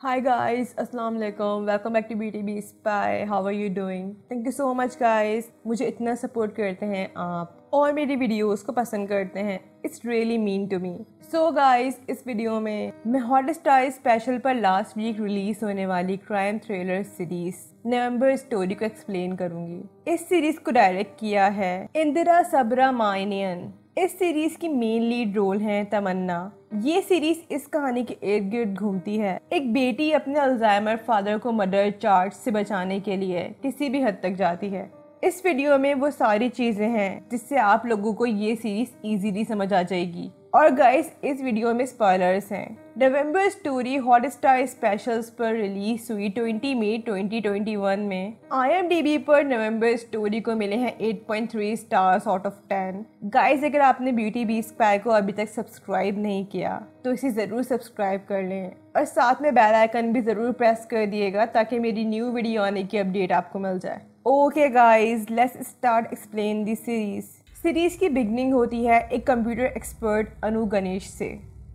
Hi guys, Assalamu alaikum. Welcome back to BTB Spy. How are you doing? Thank you so much guys. मुझे इतना support करते हैं आप और मेरी वीडियोस को पसंद करते हैं it's really mean to me so guys इस वीडियो में मैं हॉट स्टार स्पेशल पर लास्ट वीक रिलीज़ होने वाली crime thriller series November story को एक्सप्लेन करूँगी इस सीरीज़ को डायरेक्ट किया है इंदिरा सबरा माइनियन इस सीरीज़ की मेन लीड रोल है तमन्ना ये सीरीज़ इस कहानी के इर्द गिर्द घूमती है। एक बेटी अपने अल्जाइमर फादर को मर्डर चार्ज से बचाने के लिए किसी भी हद तक जाती है। इस वीडियो में वो सारी चीज़ें हैं, जिससे आप लोगों को ये सीरीज़ इजीली समझ आ जाएगी। और गाइस इस वीडियो में स्पॉयलर्स हैं। November story Hotstar specials पर रिलीज़ हुई 20 मई 2021 में। आई पर नवंबर स्टोरी को मिले हैं 8.3 स्टार्स आउट ऑफ़ 10 गाइस अगर आपने ब्यूटी बी स्पाई को अभी तक सब्सक्राइब नहीं किया तो इसे ज़रूर सब्सक्राइब कर लें। और साथ में बेल आइकन भी ज़रूर प्रेस कर दिएगा, ताकि मेरी न्यू वीडियो आने की अपडेट आपको मिल जाए। Okay guys let's start explain this series series की बिगनिंग होती है एक कंप्यूटर एक्सपर्ट अनु गणेश से।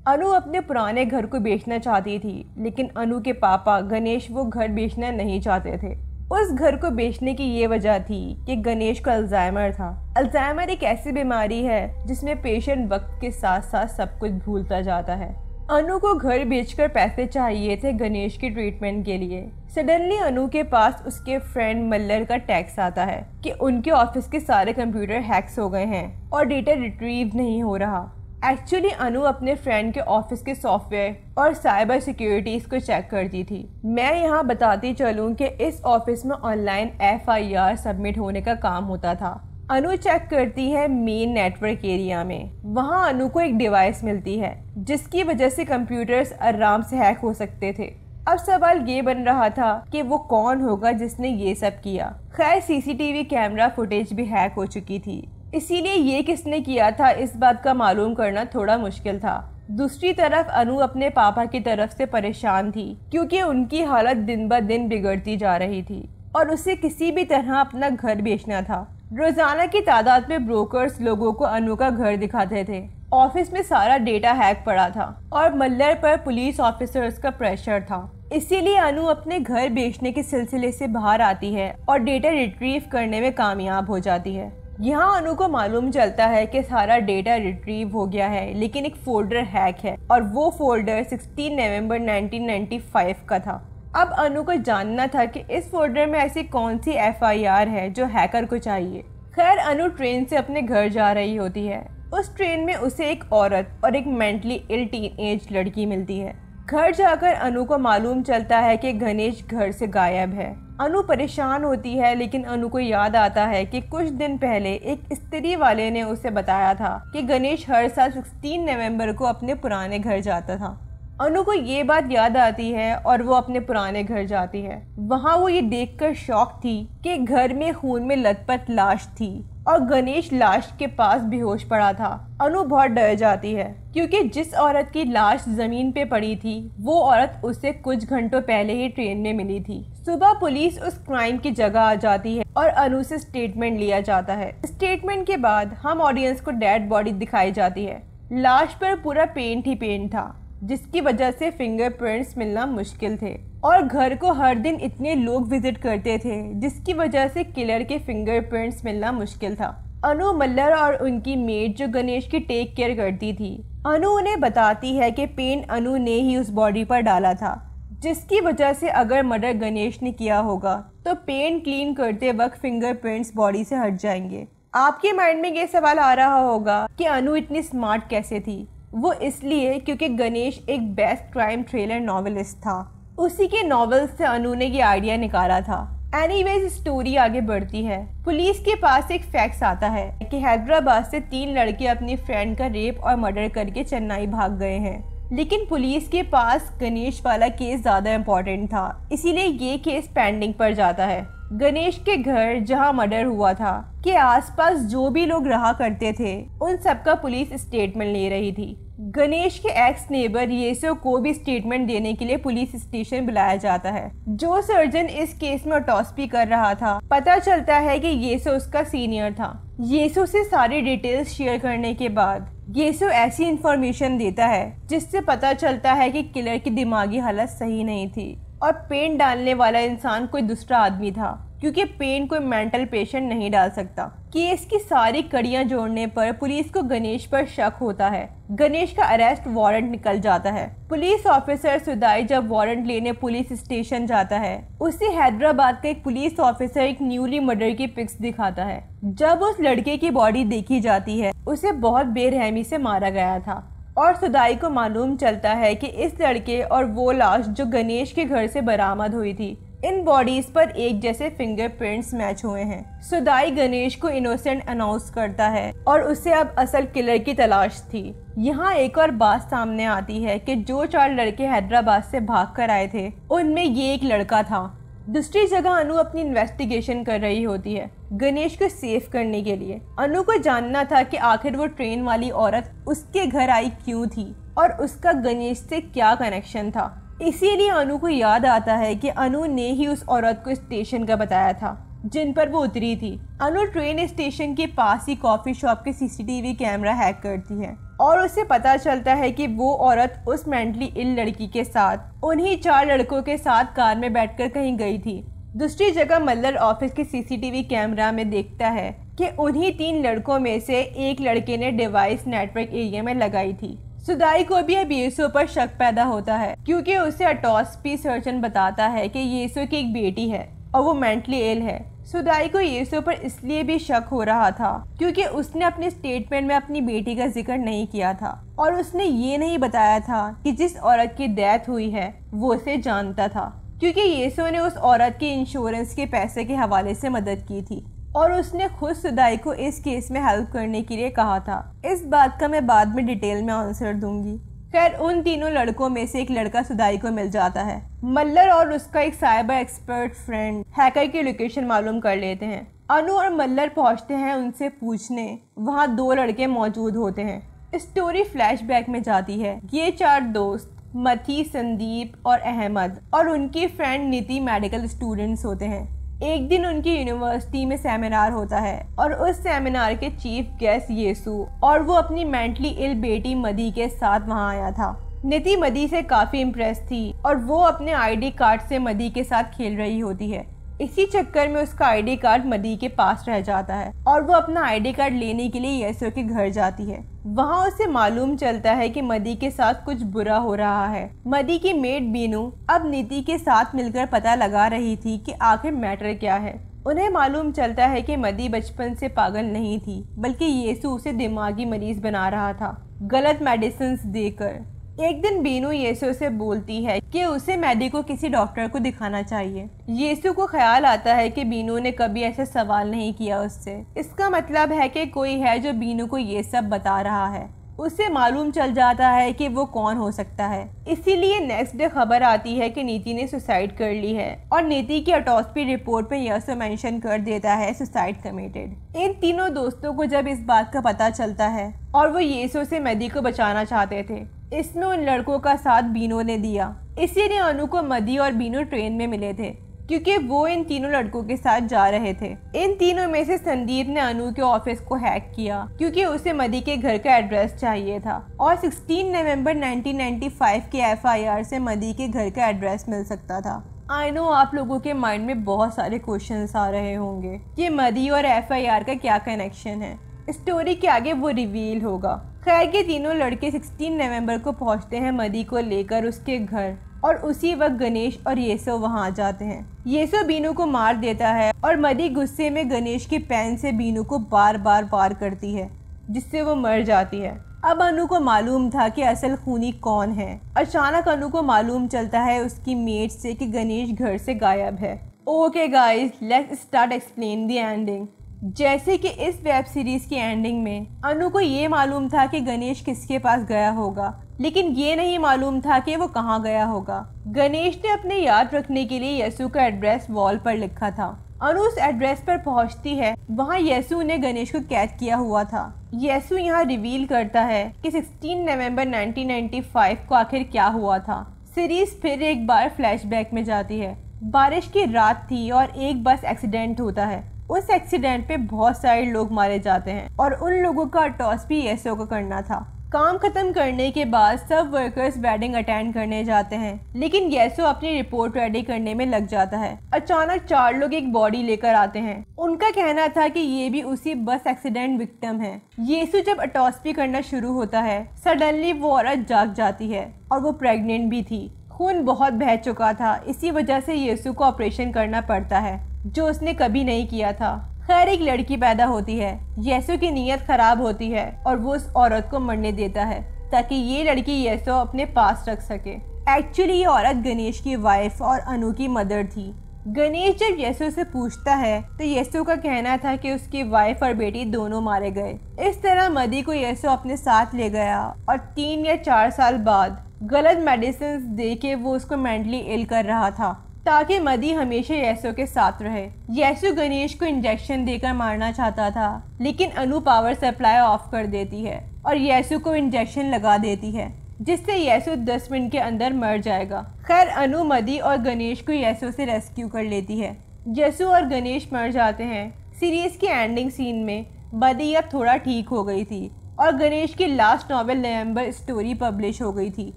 अनु अपने पुराने घर को बेचना चाहती थी, लेकिन अनु के पापा गणेश वो घर बेचना नहीं चाहते थे। उस घर को बेचने की ये वजह थी कि गणेश को अल्जाइमर था। अल्जाइमर एक ऐसी बीमारी है जिसमें पेशेंट वक्त के साथ साथ सब कुछ भूलता जाता है। अनु को घर बेचकर पैसे चाहिए थे गणेश की ट्रीटमेंट के लिए। सडनली अनु के पास उसके फ्रेंड मल्लर का टैक्स आता है कि उनके ऑफ़िस के सारे कंप्यूटर हैक्स हो गए हैं और डेटा रिट्रीव नहीं हो रहा। एक्चुअली अनु अपने फ्रेंड के ऑफ़िस के सॉफ्टवेयर और साइबर सिक्योरिटीज को चेक करती थी। मैं यहाँ बताती चलूँ कि इस ऑफ़िस में ऑनलाइन एफआईआर सबमिट होने का काम होता था। अनु चेक करती है मेन नेटवर्क एरिया में। वहाँ अनु को एक डिवाइस मिलती है, जिसकी वजह से कंप्यूटर्स आराम से हैक हो सकते थे। अब सवाल ये बन रहा था कि वो कौन होगा जिसने ये सब किया। खैर सीसीटीवी कैमरा फुटेज भी हैक हो चुकी थी। इसीलिए ये किसने किया था, इस बात का मालूम करना थोड़ा मुश्किल था। दूसरी तरफ़ अनु अपने पापा की तरफ़ से परेशान थी, क्योंकि उनकी हालत दिन ब दिन बिगड़ती जा रही थी, और उसे किसी भी तरह अपना घर बेचना था। रोज़ाना की तादाद में ब्रोकर्स लोगों को अनु का घर दिखाते थे। ऑफ़िस में सारा डेटा हैक पड़ा था, और मल्लर पर पुलिस ऑफिसर्स का प्रेशर था। इसीलिए अनु अपने घर बेचने के सिलसिले से बाहर आती है, और डेटा रिट्रीव करने में कामयाब हो जाती है। यहाँ अनु को मालूम चलता है कि सारा डेटा रिट्रीव हो गया है, लेकिन एक फोल्डर हैक है और वो फोल्डर 16 नवंबर 1995 का था। अब अनु को जानना था कि इस फोल्डर में ऐसी कौन सी एफआईआर है जो हैकर को चाहिए। खैर, अनु ट्रेन से अपने घर जा रही होती है। उस ट्रेन में उसे एक औरत और एक मेंटली इल टीन एज लड़की मिलती है। घर जाकर अनु को मालूम चलता है कि गणेश घर से गायब है। अनु परेशान होती है, लेकिन अनु को याद आता है कि कुछ दिन पहले एक स्त्री वाले ने उसे बताया था कि गणेश हर साल 16 नवंबर को अपने पुराने घर जाता था। अनु को ये बात याद आती है और वो अपने पुराने घर जाती है। वहाँ वो ये देखकर शौक थी कि घर में खून में लथपथ लाश थी और गणेश लाश के पास बेहोश पड़ा था। अनु बहुत डर जाती है, क्योंकि जिस औरत की लाश ज़मीन पे पड़ी थी, वो औरत उसे कुछ घंटों पहले ही ट्रेन में मिली थी। सुबह पुलिस उस क्राइम की जगह आ जाती है और अनु से स्टेटमेंट लिया जाता है। स्टेटमेंट के बाद हम ऑडियंस को डेड बॉडी दिखाई जाती है। लाश पर पूरा पेंट ही पेंट था, जिसकी वजह से फिंगरप्रिंट्स मिलना मुश्किल थे और घर को हर दिन इतने लोग विज़िट करते थे, जिसकी वजह से किलर के फिंगरप्रिंट्स मिलना मुश्किल था। अनु मल्लर और उनकी मेड जो गणेश की टेक केयर करती थी, अनु उन्हें बताती है कि पेंट अनु ने ही उस बॉडी पर डाला था। जिसकी वजह से अगर मर्डर गणेश ने किया होगा तो पेंट क्लीन करते वक्त फिंगरप्रिंट्स बॉडी से हट जाएँगे। आपके माइंड में ये सवाल आ रहा होगा कि अनु इतनी स्मार्ट कैसे थी? वो इसलिए क्योंकि गणेश एक बेस्ट क्राइम थ्रिलर नॉवलिस्ट था। उसी के नॉवल से अनु ने ये आइडिया निकाला था। एनीवेज स्टोरी आगे बढ़ती है। पुलिस के पास एक फैक्स आता है कि हैदराबाद से तीन लड़के अपनी फ्रेंड का रेप और मर्डर करके चेन्नई भाग गए हैं। लेकिन पुलिस के पास गणेश वाला केस ज़्यादा इम्पोर्टेंट था, इसीलिए ये केस पेंडिंग पर जाता है। गणेश के घर जहाँ मर्डर हुआ था, के आसपास जो भी लोग रहा करते थे, उन सबका पुलिस स्टेटमेंट ले रही थी। गणेश के एक्स नेबर येसो को भी स्टेटमेंट देने के लिए पुलिस स्टेशन बुलाया जाता है। जो सर्जन इस केस में ऑटोस्पी कर रहा था, पता चलता है कि येसो उसका सीनियर था। येसो से सारी डिटेल्स शेयर करने के बाद येसु ऐसी इंफॉर्मेशन देता है, जिससे पता चलता है कि किलर की दिमागी हालत सही नहीं थी और पेंट डालने वाला इंसान कोई दूसरा आदमी था। क्योंकि पेन कोई मेंटल पेशेंट नहीं डाल सकता। केस की सारी कड़ियाँ जोड़ने पर पुलिस को गणेश पर शक होता है। गणेश का अरेस्ट वारंट निकल जाता है। पुलिस ऑफिसर सुदाई जब वारंट लेने पुलिस स्टेशन जाता है, उसे हैदराबाद का एक पुलिस ऑफिसर एक न्यूली मर्डर की पिक्स दिखाता है। जब उस लड़के की बॉडी देखी जाती है, उसे बहुत बेरहमी से मारा गया था। और सुदाई को मालूम चलता है कि इस लड़के और वो लाश जो गणेश के घर से बरामद हुई थी इन बॉडीज पर एक जैसे फिंगरप्रिंट्स मैच हुए हैं। सुदाई गणेश को इनोसेंट अनाउंस करता है और उसे अब असल किलर की तलाश थी। यहाँ एक और बात सामने आती है कि जो चार लड़के हैदराबाद से भाग कर आए थे, उनमें ये एक लड़का था। दूसरी जगह अनु अपनी इन्वेस्टिगेशन कर रही होती है, गणेश को सेफ़ करने के लिए। अनु को जानना था कि आखिर वो ट्रेन वाली औरत उसके घर आई क्यों थी और उसका गणेश से क्या कनेक्शन था। इसीलिए अनु को याद आता है कि अनु ने ही उस औरत को स्टेशन का बताया था, जिन पर वो उतरी थी। अनु ट्रेन स्टेशन के पास ही कॉफ़ी शॉप के सीसीटीवी कैमरा हैक करती है और उसे पता चलता है कि वो औरत उस मेंटली इल लड़की के साथ, उन्हीं चार लड़कों के साथ कार में बैठकर कहीं गई थी। दूसरी जगह मल्लर ऑफ़िस के सीसीटीवी कैमरा में देखता है कि उन्हीं तीन लड़कों में से एक लड़के ने डिवाइस नेटवर्क एरिया में लगाई थी। सुदाई को भी अब येसु पर शक पैदा होता है, क्योंकि उसे अटोस्पी सर्जन बताता है कि येसु की एक बेटी है और वो मेंटली एल है। सुदाई को येसु पर इसलिए भी शक हो रहा था, क्योंकि उसने अपने स्टेटमेंट में अपनी बेटी का ज़िक्र नहीं किया था। और उसने ये नहीं बताया था कि जिस औरत की डेथ हुई है, वो उसे जानता था, क्योंकि येसु ने उस औरत के इंश्योरेंस के पैसे के हवाले से मदद की थी। और उसने खुद सुदाई को इस केस में हेल्प करने के लिए कहा था। इस बात का मैं बाद में डिटेल में आंसर दूँगी। खैर, उन तीनों लड़कों में से एक लड़का सुदाई को मिल जाता है। मल्लर और उसका एक साइबर एक्सपर्ट फ्रेंड हैकर की लोकेशन मालूम कर लेते हैं। अनु और मल्लर पहुँचते हैं उनसे पूछने। वहाँ दो लड़के मौजूद होते हैं। स्टोरी फ्लैशबैक में जाती है। ये चार दोस्त, मथी, संदीप और अहमद, और उनकी फ्रेंड नीति मेडिकल स्टूडेंट्स होते हैं। एक दिन उनकी यूनिवर्सिटी में सेमिनार होता है और उस सेमिनार के चीफ गेस्ट येसु और वो अपनी मेंटली इल बेटी मदी के साथ वहाँ आया था। निति मदी से काफ़ी इम्प्रेस थी और वो अपने आईडी कार्ड से मदी के साथ खेल रही होती है। इसी चक्कर में उसका आईडी कार्ड मदी के पास रह जाता है और वो अपना आईडी कार्ड लेने के लिए येसु के घर जाती है। वहाँ उसे मालूम चलता है कि मदी के साथ कुछ बुरा हो रहा है। मदी की मेड बीनू अब नीति के साथ मिलकर पता लगा रही थी कि आखिर मैटर क्या है। उन्हें मालूम चलता है कि मदी बचपन से पागल नहीं थी, बल्कि येसु उसे दिमागी मरीज़ बना रहा था। गलत मेडिसिन देकर। एक दिन बीनू येसु से बोलती है कि उसे मैडी को किसी डॉक्टर को दिखाना चाहिए। येसु को ख्याल आता है कि बीनू ने कभी ऐसे सवाल नहीं किया उससे। इसका मतलब है कि कोई है जो बीनू को ये सब बता रहा है। उसे मालूम चल जाता है कि वो कौन हो सकता है। इसीलिए नेक्स्ट डे खबर आती है कि नीति ने सुसाइड कर ली है और नीति की अटोस्पी रिपोर्ट में यह मेंशन कर देता है सुसाइड कमिटेड इन तीनों दोस्तों को जब इस बात का पता चलता है और वो येसो से मदी को बचाना चाहते थे इसमें उन लड़कों का साथ बीनो ने दिया। इसीलिए अनु को मदी और बीनो ट्रेन में मिले थे। क्योंकि वो इन तीनों लड़कों के साथ जा रहे थे। इन तीनों में से संदीप ने अनु के ऑफ़िस को हैक किया, क्योंकि उसे मदी के घर का एड्रेस चाहिए था। और 16 नवंबर 1995 के एफआईआर से मदी के घर का एड्रेस मिल सकता था। आई नो आप लोगों के माइंड में बहुत सारे क्वेश्चन आ रहे होंगे कि मदी और एफआईआर का क्या कनेक्शन है। स्टोरी के आगे वो रिवील होगा। खैर के तीनों लड़के 16 नवंबर को पहुँचते हैं मदी को लेकर उसके घर। और उसी वक्त गणेश और येसो वहाँ आ जाते हैं। येसो बीनू को मार देता है और मदी गुस्से में गणेश के पैन से बीनू को बार बार वार करती है, जिससे वो मर जाती है। अब अनु को मालूम था कि असल खूनी कौन है। अचानक अनु को मालूम चलता है उसकी मेट से कि गणेश घर से गायब है। Okay guys let's start explain the ending जैसे कि इस वेब सीरीज़ की एंडिंग में, अनु को ये मालूम था कि गणेश किसके पास गया होगा। लेकिन ये नहीं मालूम था कि वो कहाँ गया होगा। गणेश ने अपने याद रखने के लिए यसु का एड्रेस वॉल पर लिखा था। अनु उस एड्रेस पर पहुँचती है, वहाँ यसु ने गणेश को कैद किया हुआ था। यसु यहाँ रिवील करता है कि 16 नवंबर 1995 को आखिर क्या हुआ था। सीरीज़ फिर एक बार फ्लैशबैक में जाती है। बारिश की रात थी और एक बस एक्सीडेंट होता है। उस एक्सीडेंट पे बहुत सारे लोग मारे जाते हैं और उन लोगों का टॉस भी ऐसे को करना था। काम खत्म करने के बाद सब वर्कर्स वेडिंग अटेंड करने जाते हैं। लेकिन येसो अपनी रिपोर्ट रेडी करने में लग जाता है। अचानक चार लोग एक बॉडी लेकर आते हैं। उनका कहना था कि ये भी उसी बस एक्सीडेंट विक्टिम है। येसु जब अटोस्पी करना शुरू होता है सडनली वो औरत जाग जाती है और वो प्रेग्नेंट भी थी। खून बहुत बह चुका था। इसी वजह से येसु को ऑपरेशन करना पड़ता है, जो उसने कभी नहीं किया था। खैर एक लड़की पैदा होती है येसु की नीयत खराब होती है और वो उस औरत को मरने देता है, ताकि ये लड़की येसु अपने पास रख सके। एक्चुअली ये औरत गणेश की वाइफ और अनु की मदर थी। गणेश जब येसु से पूछता है तो येसु का कहना था कि उसकी वाइफ और बेटी दोनों मारे गए। इस तरह मदी को येसु अपने साथ ले गया और तीन या चार साल बाद गलत मेडिसिन दे के वो उसको मेंटली इल कर रहा था। ताकि मदी हमेशा यसो के साथ रहे। यसु गणेश को इंजेक्शन देकर मारना चाहता था, लेकिन अनु पावर सप्लाई ऑफ़ कर देती है और यसु को इंजेक्शन लगा देती है, जिससे यसु 10 मिनट के अंदर मर जाएगा। खैर, अनु मदी और गणेश को यसु से रेस्क्यू कर लेती है। यसु और गणेश मर जाते हैं। सीरीज़ की एंडिंग सीन में बदी अब थोड़ा ठीक हो गई थी। और गणेश की last novel November story publish हो गई थी।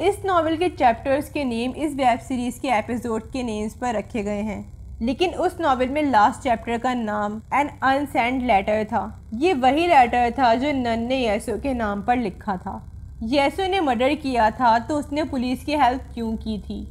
इस नॉवल के चैप्टर्स के नेम इस वेब सीरीज़ के एपिसोड के नेम्स पर रखे गए हैं। लेकिन उस नॉवल में लास्ट चैप्टर का नाम एन अनसेंड लेटर था। ये वही लेटर था जो नन ने यसो के नाम पर लिखा था। यसो ने मर्डर किया था तो उसने पुलिस की हेल्प क्यों की थी?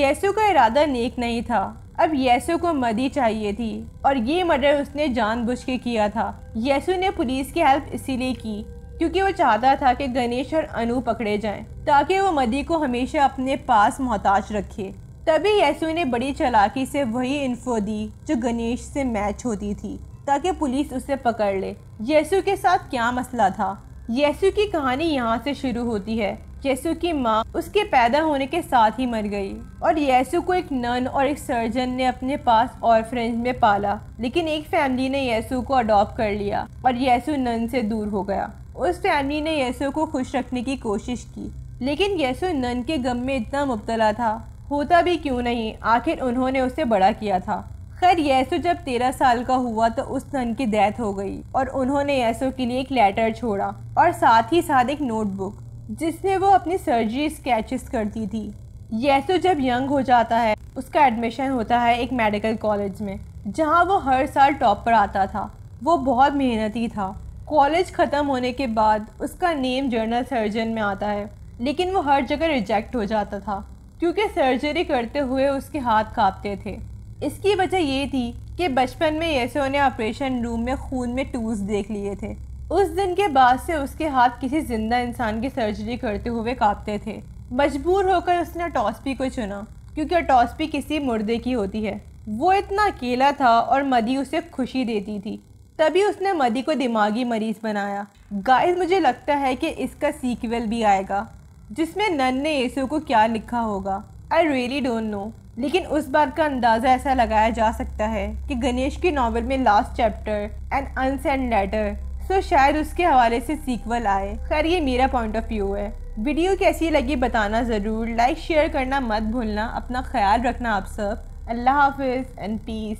यसो का इरादा नेक नहीं था। अब यसु को मदी चाहिए थी और ये मर्डर उसने जानबूझ के किया था। यसु ने पुलिस की हेल्प इसीलिए की क्योंकि वो चाहता था कि गणेश और अनु पकड़े जाएँ, ताकि वो मदी को हमेशा अपने पास मोहताज रखे। तभी यसु ने बड़ी चलाकी से वही इन्फो दी, जो गणेश से मैच होती थी, ताकि पुलिस उसे पकड़ ले। यसु के साथ क्या मसला था? यसु की कहानी यहाँ से शुरू होती है। यसु की माँ उसके पैदा होने के साथ ही मर गई, और यसु को एक नन और एक सर्जन ने अपने पास और फ्रेंड में पाला, लेकिन एक फैमिली ने यसु को अडॉप्ट कर लिया, और यसु नन से दूर हो गया। उस फैमिली ने यसो को खुश रखने की कोशिश की, लेकिन यसो नन के गम में इतना मुबतला था, होता भी क्यों नहीं, आखिर उन्होंने उसे बड़ा किया था। खैर, यसो जब तेरह साल का हुआ तो उस नन की डेथ हो गई और उन्होंने यसो के लिए एक लेटर छोड़ा और साथ ही साथ एक नोटबुक, जिसमें वो अपनी सर्जरी स्केचेस करती थी। यसो जब यंग हो जाता है, उसका एडमिशन होता है एक मेडिकल कॉलेज में, जहाँ वो हर साल टॉप पर आता था। वो बहुत मेहनती था। कॉलेज ख़त्म होने के बाद उसका नेम जर्नल सर्जन में आता है। लेकिन वो हर जगह रिजेक्ट हो जाता था, क्योंकि सर्जरी करते हुए उसके हाथ कांपते थे। इसकी वजह ये थी कि बचपन में येसो ने ऑपरेशन रूम में खून में टूस देख लिए थे। उस दिन के बाद से उसके हाथ किसी ज़िंदा इंसान की सर्जरी करते हुए कांपते थे। मजबूर होकर उसने टॉस्पी को चुना, क्योंकि टॉस्पी किसी मुर्दे की होती है। वो इतना अकेला था और मदी उसे खुशी देती थी। तभी उसने मदी को दिमागी मरीज़ बनाया। गाइस मुझे लगता है कि इसका सीक्वल भी आएगा, जिसमें नन ने येसु को क्या लिखा होगा। आई रियली डोंट नो लेकिन उस बात का अंदाज़ा ऐसा लगाया जा सकता है कि गणेश की नावल में last chapter and unsent letter so शायद उसके हवाले से सीक्वल आए। खैर, ये मेरा पॉइंट ऑफ़ व्यू है। वीडियो कैसी लगी बताना ज़रूर। लाइक शेयर करना मत भूलना। अपना ख्याल रखना आप सब। अल्लाह हाफिज़ एंड पीस